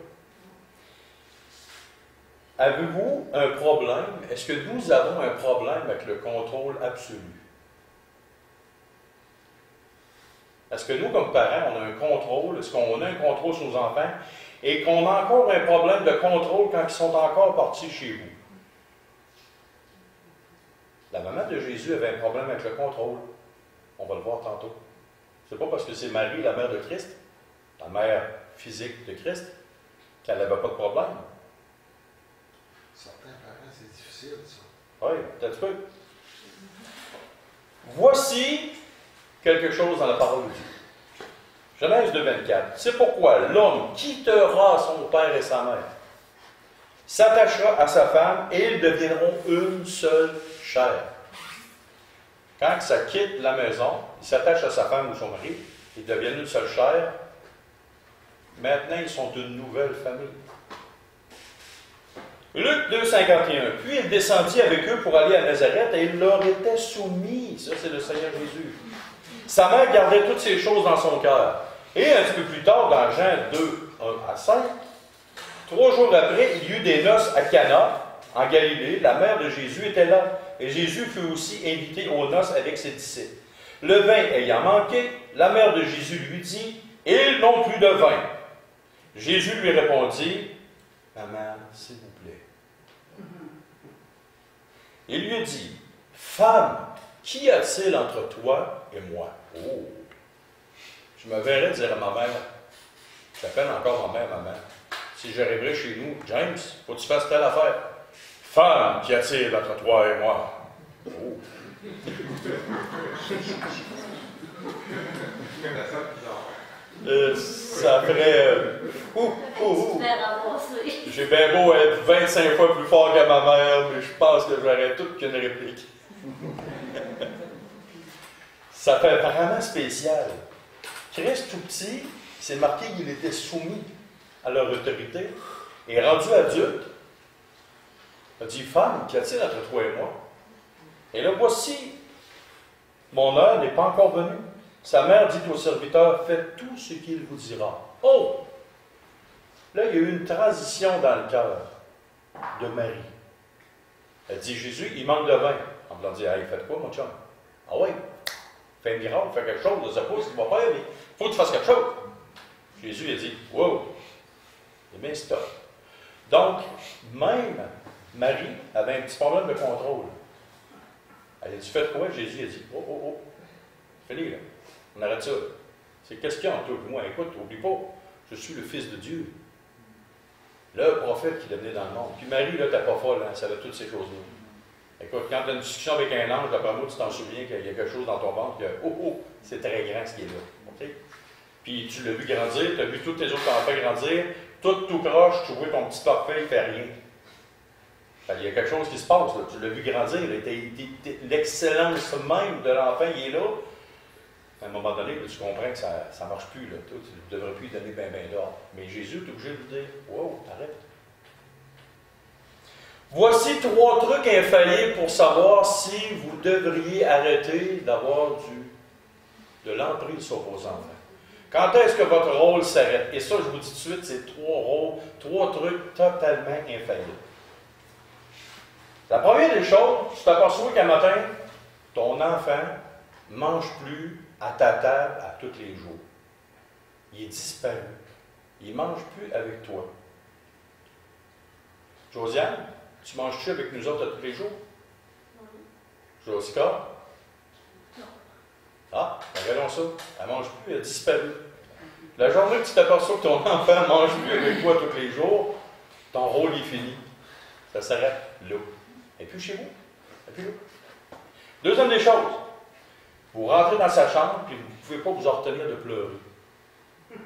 Avez-vous un problème? Est-ce que nous avons un problème avec le contrôle absolu? Est-ce que nous, comme parents, on a un contrôle? Est-ce qu'on a un contrôle sur nos enfants? Et qu'on a encore un problème de contrôle quand ils sont encore partis chez vous? La maman de Jésus avait un problème avec le contrôle. On va le voir tantôt. C'est pas parce que c'est Marie, la mère de Christ, la mère physique de Christ, qu'elle n'avait pas de problème. Certains parents, c'est difficile, ça. Oui, peut-être peu. Voici quelque chose dans la parole de Dieu. Genèse 2, 24. C'est pourquoi l'homme quittera son père et sa mère, s'attachera à sa femme et ils deviendront une seule chair. Quand ça quitte la maison, il s'attache à sa femme ou son mari, ils deviennent une seule chair. Maintenant, ils sont une nouvelle famille. Luc 2, 51. Puis il descendit avec eux pour aller à Nazareth et il leur était soumis. Ça, c'est le Seigneur Jésus. Sa mère gardait toutes ces choses dans son cœur. Et un petit peu plus tard, dans Jean 2, 1 à 5, trois jours après, il y eut des noces à Cana, en Galilée. La mère de Jésus était là. Et Jésus fut aussi invité aux noces avec ses disciples. Le vin ayant manqué, la mère de Jésus lui dit Ils n'ont plus de vin. Jésus lui répondit Maman, s'il vous plaît. Il lui dit Femme, qu'y a-t-il entre toi et moi Oh Je me verrais dire à ma mère J'appelle encore ma mère, maman. Si j'arriverais chez nous, James, faut que tu fasses telle affaire. Femme, qu'y a-t-il entre toi et moi Oh Euh, ça ferait. euh, ouh, ouh, ouh. J'ai bien beau être 25 fois plus fort que ma mère, mais je pense que j'aurais toute qu'une réplique. Ça fait vraiment spécial. Christ tout petit, c'est marqué qu'il était soumis à leur autorité. Et rendu adulte, a dit Femme, qu'y a-t-il entre toi et moi? Et là, voici, mon heure n'est pas encore venue. Sa mère dit au serviteur Faites tout ce qu'il vous dira. Oh Là, il y a eu une transition dans le cœur de Marie. Elle dit Jésus, il manque de vin. On voulant dire Hey, faites quoi, mon chum? Ah oui, fais un miracle, fais quelque chose, je ne sais pas ce va faire, mais il faut que tu fasses quelque chose. Jésus a dit Wow Et bien, stop. Donc, même Marie avait un petit problème de contrôle. Elle a dit Faites quoi? Jésus a dit Oh, oh, oh, fini là. On arrête ça. C'est qu'est-ce qu'il y a entre toi moi? Écoute, n'oublie pas, je suis le Fils de Dieu. Le prophète qui devenait dans le monde. Puis Marie, là, t'es pas folle, hein, elle savait toutes ces choses-là. Écoute, quand tu as une discussion avec un ange, d'après moi, tu t'en souviens qu'il y a quelque chose dans ton ventre, que, oh, oh, c'est très grand ce qui est là. Puis tu l'as vu grandir, tu as vu tous tes autres enfants grandir, tout tout croche, tu vois ton petit parfait, il fait rien. Il y a quelque chose qui se passe, là. tu l'as vu grandir, l'excellence même de l'enfant, il est là. À un moment donné, tu comprends que ça ne marche plus. Là. Tu ne devrais plus donner bien ben d'ordre. Mais Jésus est obligé de lui dire Wow, arrête. Voici trois trucs infaillibles pour savoir si vous devriez arrêter d'avoir de l'emprise sur vos enfants. Quand est-ce que votre rôle s'arrête? Et ça, je vous dis tout de suite, c'est trois rôles, trois trucs totalement infaillibles. La première des choses, tu t'aperçois qu'un matin, ton enfant ne mange plus à ta table à tous les jours. Il est disparu. Il ne mange plus avec toi. Josiane, tu manges-tu avec nous autres à tous les jours? Josica? Ah, ben regardons ça. Elle ne mange plus, elle a disparu. La journée que tu t'aperçois que ton enfant ne mange plus avec toi tous les jours, ton rôle est fini. Ça s'arrête là. Et puis chez vous. Et puis là. Deuxième des choses. Vous rentrez dans sa chambre, puis vous ne pouvez pas vous en retenir de pleurer.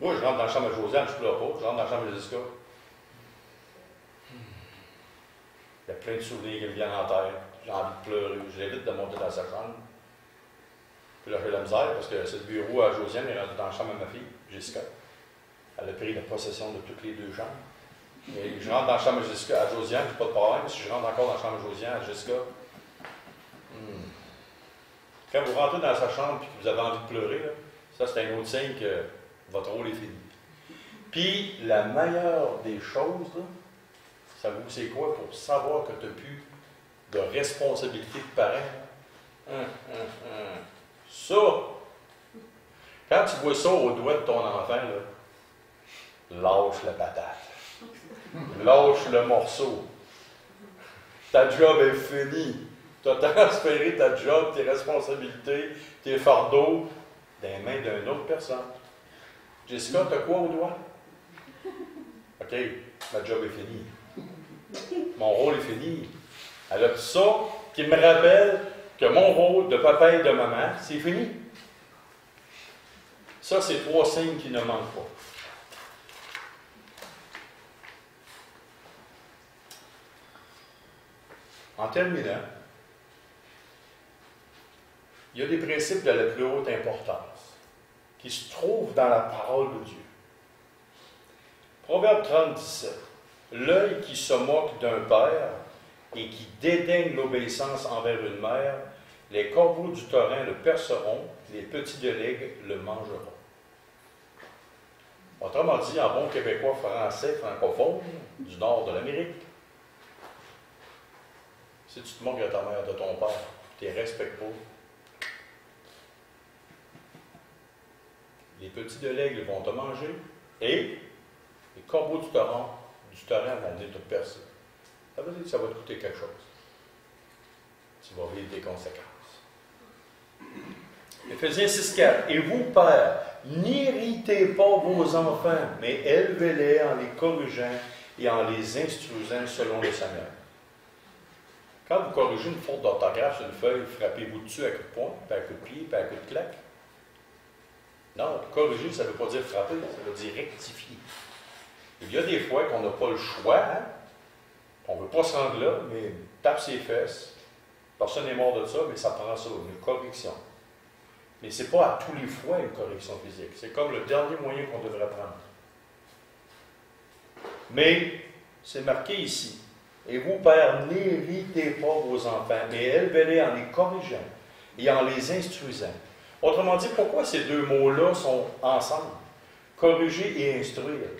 Moi, je rentre dans la chambre de Josiane, je pleure pas. Je rentre dans la chambre de Jessica. Il y a plein de souvenirs qui viennent en tête. J'ai envie de pleurer. Je l'évite de monter dans sa chambre. Puis là, j'ai la misère parce que c'est le bureau à Josiane, elle est rentrée dans la chambre de ma fille, Jessica. Elle a pris la possession de toutes les deux chambres. Je rentre dans la chambre de Jessica à Josiane, j'ai pas de problème. Si je rentre encore dans la chambre de Josiane à Jessica, hmm. quand vous rentrez dans sa chambre et que vous avez envie de pleurer, ça c'est un autre signe que votre rôle est fini. Puis la meilleure des choses, là, savez-vous c'est quoi pour savoir que tu n'as plus de responsabilité de parent? Hum, hum, hum. Ça, quand tu vois ça au doigt de ton enfant, là, lâche la patate. Lâche le morceau. Ta job est finie. Tu as transféré ta job, tes responsabilités, tes fardeaux les mains d'une autre personne. Jessica, t'as quoi au doigt? OK, ma job est finie. Mon rôle est fini. Elle a tout ça qui me rappelle que mon rôle de papa et de maman, c'est fini. Ça, c'est trois signes qui ne manquent pas. En terminant, il y a des principes de la plus haute importance qui se trouvent dans la parole de Dieu. Proverbe 30, 17. L'œil qui se moque d'un père et qui dédaigne l'obéissance envers une mère, les corbeaux du torrent le perceront, les petits de l'aigle le mangeront. Autrement dit, en bon québécois français francophone du nord de l'Amérique, si tu te moques de ta mère, de ton père, tu ne respectes pas, les petits de l'aigle vont te manger et les corbeaux du torrent, du torrent vont venir te percer. Ça veut dire que ça va te coûter quelque chose. Tu vas vivre des conséquences. Éphésiens 6,4 Et vous, pères, n'irritez pas vos enfants, mais élevez-les en les corrigeant et en les instruisant selon le Seigneur. Quand vous corrigez une faute d'orthographe sur une feuille, frappez-vous dessus avec un poing, puis avec un pied, puis avec une claque? Non, corriger, ça ne veut pas dire frapper, ça veut dire rectifier. Il y a des fois qu'on n'a pas le choix, hein? on ne veut pas se rendre là, mais tape ses fesses. Personne n'est mort de ça, mais ça prend ça, une correction. Mais ce n'est pas à tous les fois une correction physique. C'est comme le dernier moyen qu'on devrait prendre. Mais c'est marqué ici. Et vous, pères, n'héritez pas vos enfants, mais élevez-les en les corrigeant et en les instruisant. Autrement dit, pourquoi ces deux mots-là sont ensemble? Corriger et instruire.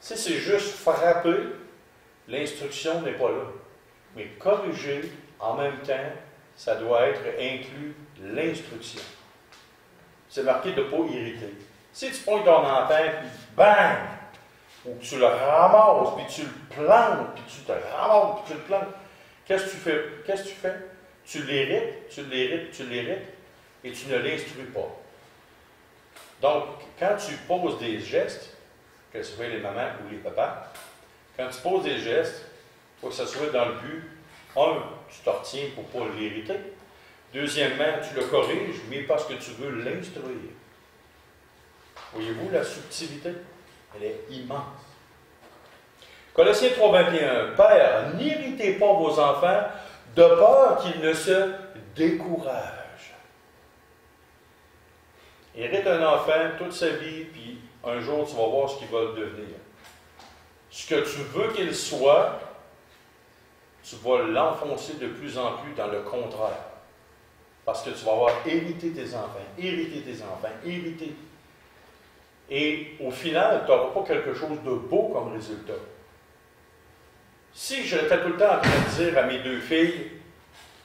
Si c'est juste frapper, l'instruction n'est pas là. Mais corriger, en même temps, ça doit être inclus l'instruction. C'est marqué de ne pas irriter. Si tu prends ton enfant, puis bang, ou que tu le ramasses, puis tu le plantes, puis tu te ramasses, puis tu le plantes, qu'est-ce que tu fais? Qu'est-ce que tu fais? Tu l'hérites, tu l'hérites, tu l'hérites, et tu ne l'instruis pas. Donc, quand tu poses des gestes, que ce soit les mamans ou les papas, quand tu poses des gestes, il faut que ce soit dans le but, un, tu te retiens pour ne pas l'hériter. Deuxièmement, tu le corriges, mais parce que tu veux l'instruire. Voyez-vous la subtilité? Elle est immense. Colossiens 3.21 Père, n'irritez pas vos enfants de peur qu'ils ne se découragent. Hérite un enfant toute sa vie, puis un jour tu vas voir ce qu'il va devenir. Ce que tu veux qu'il soit, tu vas l'enfoncer de plus en plus dans le contraire. Parce que tu vas avoir hérité tes enfants, hérité tes enfants, hérité. Et au final, tu n'auras pas quelque chose de beau comme résultat. Si j'étais tout le temps en train de dire à mes deux filles,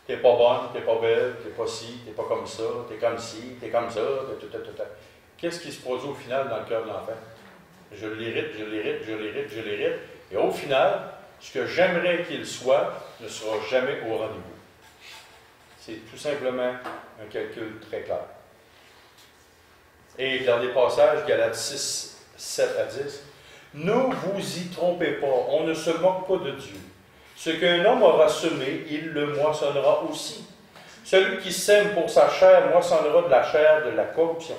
t'es pas bonne, t'es pas belle, t'es pas ci, t'es pas comme ça, t'es comme ci, t'es comme ça, qu'est-ce qui se produit au final dans le cœur de l'enfant? Je l'hérite, je l'hérite, je l'hérite, je l'hérite. Et au final, ce que j'aimerais qu'il soit ne sera jamais au rendez-vous. C'est tout simplement un calcul très clair. Et dans les passages, Galates 6, 7 à 10, ne vous y trompez pas, on ne se moque pas de Dieu. Ce qu'un homme aura semé, il le moissonnera aussi. Celui qui sème pour sa chair moissonnera de la chair de la corruption.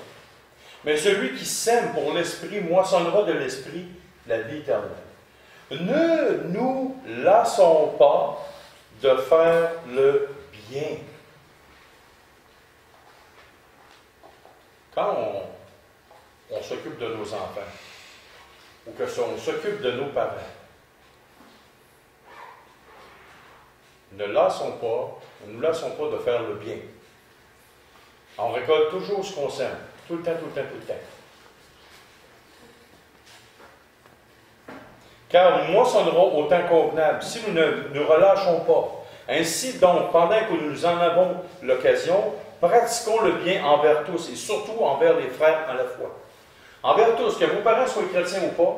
Mais celui qui sème pour l'esprit moissonnera de l'esprit la vie éternelle. Ne nous lassons pas de faire le bien. Quand on, s'occupe de nos enfants, ou que on s'occupe de nos parents, ne lassons pas, ne nous lassons pas de faire le bien. On récolte toujours ce qu'on sème, tout le temps, tout le temps, tout le temps. Car nous moissonnerons au temps convenable si nous ne relâchons pas. Ainsi donc, pendant que nous en avons l'occasion, pratiquons le bien envers tous et surtout envers les frères en la foi. Envers tous, que vos parents soient chrétiens ou pas,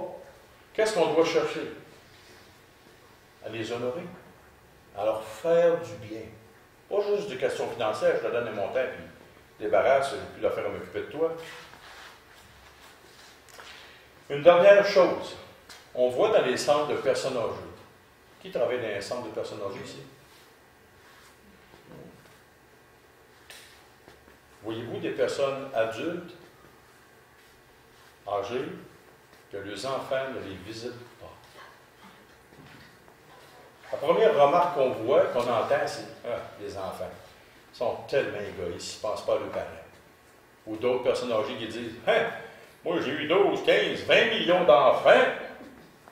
qu'est-ce qu'on doit chercher? À les honorer, à leur faire du bien. Pas juste des questions financières, je te donne un montant, puis débarrasse, puis leur faire m'occuper de toi. Une dernière chose, on voit dans les centres de personnes âgées. Qui travaille dans les centres de personnes âgées ici? Voyez-vous des personnes adultes, âgées, que les enfants ne les visitent pas? La première remarque qu'on voit, qu'on entend, c'est Ah, les enfants sont tellement égoïstes, ils ne pensent pas à leurs parents. Ou d'autres personnes âgées qui disent Hein, moi j'ai eu 12, 15, 20 millions d'enfants,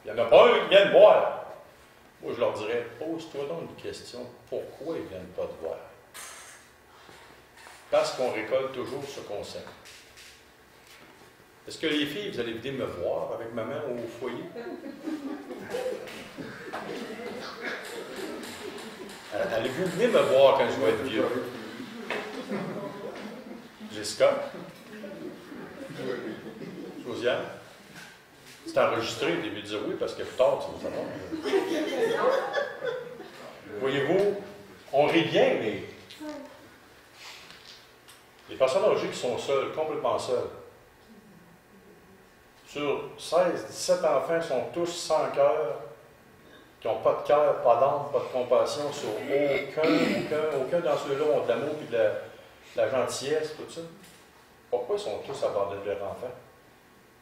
il n'y en a pas un qui vient voir. Moi je leur dirais Pose-toi donc une question pourquoi ils ne viennent pas te voir Parce qu'on récolte toujours ce qu'on sème. Est-ce que les filles, vous allez venir me voir avec maman au foyer? Allez-vous venir me voir quand je vais être vieux? Jessica? Josiane? C'est enregistré, au début de dire oui, parce que plus tard, tu vas savoir. Voyez-vous, on rit bien, mais les personnes âgées qui sont seules, complètement seules, sur 16, 17 enfants sont tous sans cœur, qui n'ont pas de cœur, pas d'âme, pas de compassion sur aucun, aucun, aucun dans ceux-là ont de l'amour et de la, gentillesse, tout ça. Pourquoi ils sont tous abandonnés de leurs enfants?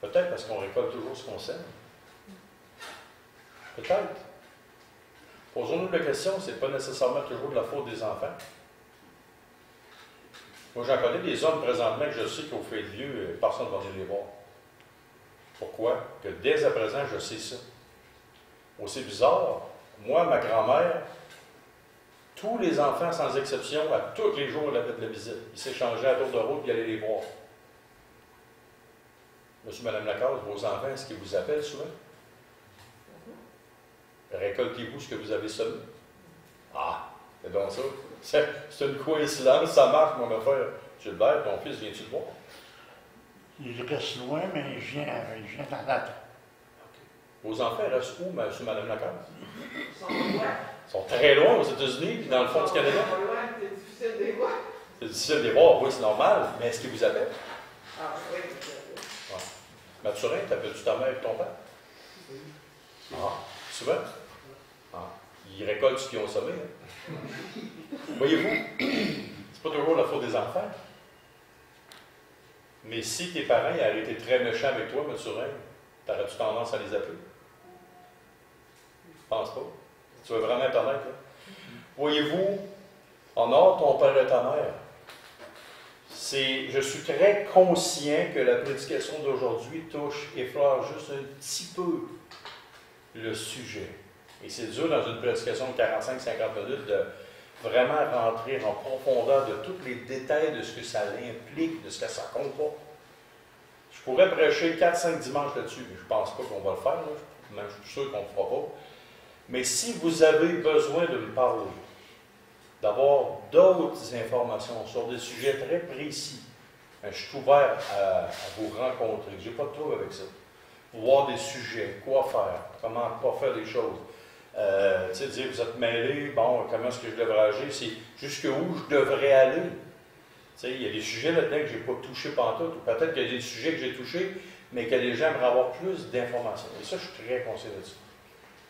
Peut-être parce qu'on récolte toujours ce qu'on sème. Peut-être. Posons-nous la question, ce n'est pas nécessairement toujours de la faute des enfants. Moi, j'en connais des hommes présentement que je sais qu'au fait de vieux, personne ne va venir les voir. Pourquoi? Que dès à présent, je sais ça. Aussi bizarre, moi, ma grand-mère, tous les enfants, sans exception, à tous les jours, elle avait de la visite. Ils s'échangeaient à tour de route et allaient les voir. Monsieur, Madame Lacasse, vos enfants, est-ce qu'ils vous appellent souvent? Récoltez-vous ce que vous avez semé? Ah, c'est donc ça. C'est une coïncidence, ça marche, mon affaire. Gilbert, ton fils, viens-tu te voir? Il reste loin, mais il vient, il vient dans la Vos enfants restent où, monsieur, madame Lacasse? Ils sont loin. Ils sont très loin aux États-Unis, puis dans le fond du Canada. Ils sont loin, c'est difficile de les voir. C'est difficile de les voir, oui, c'est normal. Mais est-ce qu'ils vous appellent? Ah, oui, ouais. Mathurin, t'appelles-tu ta mère et ton père? Ah, souvent? Ils récoltent ce qu'ils ont semé. Hein? Voyez-vous, c'est pas toujours la faute des enfants. Mais si tes parents avaient été très méchants avec toi, Mathurin, t'aurais-tu tendance à les appeler? Je pense pas. Tu veux vraiment honnête, là? Voyez-vous, honore ton père et ta mère. C'est, je suis très conscient que la prédication d'aujourd'hui touche, effleure juste un petit peu le sujet. Et c'est dur dans une prédication de 45-50 minutes de vraiment rentrer en profondeur de tous les détails de ce que ça implique, de ce que ça pas. Je pourrais prêcher 4-5 dimanches là-dessus, mais je ne pense pas qu'on va le faire. Même je suis sûr qu'on ne le fera pas. Mais si vous avez besoin de me parler, d'avoir d'autres informations sur des sujets très précis, ben, je suis ouvert à, à vous rencontrer. Je n'ai pas de trouble avec ça. Voir des sujets, quoi faire, comment pas faire des choses. Euh, tu sais, dire, vous êtes mêlé, bon, comment est-ce que je devrais agir, c'est jusqu'où je devrais aller. Tu sais, il y a des sujets là-dedans que je n'ai pas touché pantoute, ou peut-être qu'il y a des sujets que j'ai touchés, mais que les gens aimeraient avoir plus d'informations. Et ça, je suis très conscient de ça.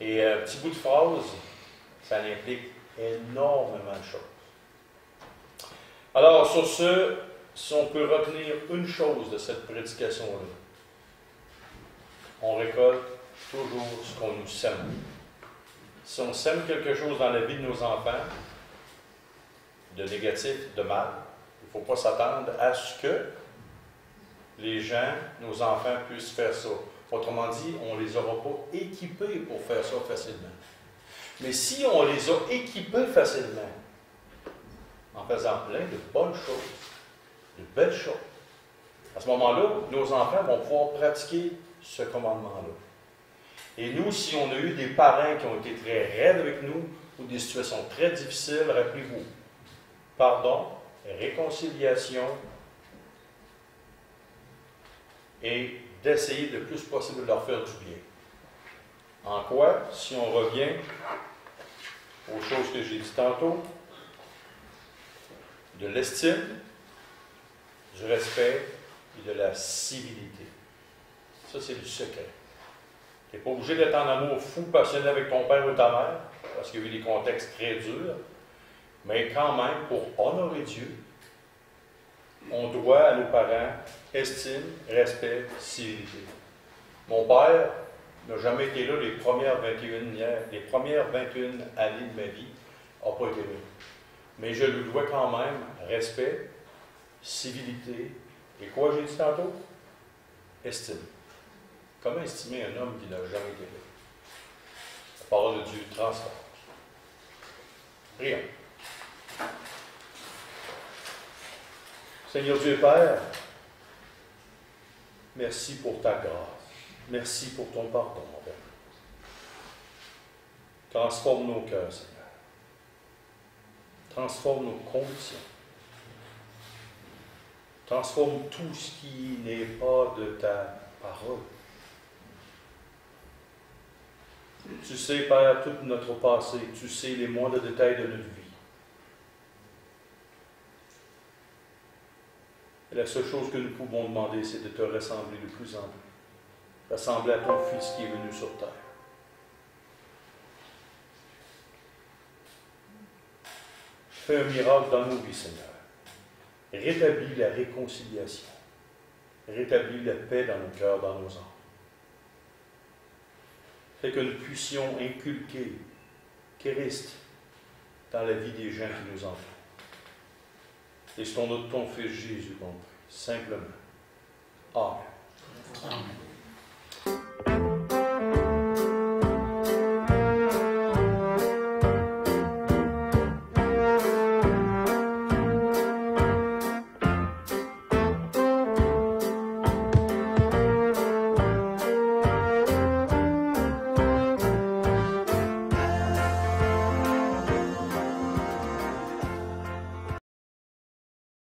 Et euh, petit bout de phrase, ça implique énormément de choses. Alors, sur ce, si on peut retenir une chose de cette prédication-là, on récolte toujours ce qu'on nous sème. Si on sème quelque chose dans la vie de nos enfants, de négatif, de mal, il ne faut pas s'attendre à ce que les gens, nos enfants, puissent faire ça. Autrement dit, on ne les aura pas équipés pour faire ça facilement. Mais si on les a équipés facilement, en faisant plein de bonnes choses, de belles choses, à ce moment-là, nos enfants vont pouvoir pratiquer ce commandement-là. Et nous, si on a eu des parents qui ont été très raides avec nous, ou des situations très difficiles, rappelez-vous, pardon, réconciliation, et d'essayer le plus possible de leur faire du bien. En quoi, si on revient aux choses que j'ai dit tantôt, de l'estime, du respect et de la civilité? Ça, c'est du secret. Tu n'es pas obligé d'être en amour fou, passionné avec ton père ou ta mère, parce qu'il y a eu des contextes très durs, mais quand même, pour honorer Dieu, on doit à nos parents estime, respect, civilité. Mon père n'a jamais été là les premières 21, les premières 21 années de ma vie, n'a pas été là. Mais je lui dois quand même respect, civilité, et quoi j'ai dit tantôt? Estime. Comment estimer un homme qui n'a jamais été? La parole de Dieu transforme. Prions. Seigneur Dieu Père, merci pour ta grâce. Merci pour ton pardon envers Transforme nos cœurs, Seigneur. Transforme nos conditions. Transforme tout ce qui n'est pas de ta parole. Tu sais, Père, tout notre passé. Tu sais les moindres détails de notre vie. Et la seule chose que nous pouvons demander, c'est de te ressembler de plus en plus. Ressembler à ton Fils qui est venu sur terre. Fais un miracle dans nos vies, Seigneur. Rétablis la réconciliation. Rétablis la paix dans nos cœurs, dans nos âmes. Fais que nous puissions inculquer Christ dans la vie des gens qui nous entourent. Et c'est ton nom de ton Fils Jésus qu'on prie. Simplement. Amen. Amen.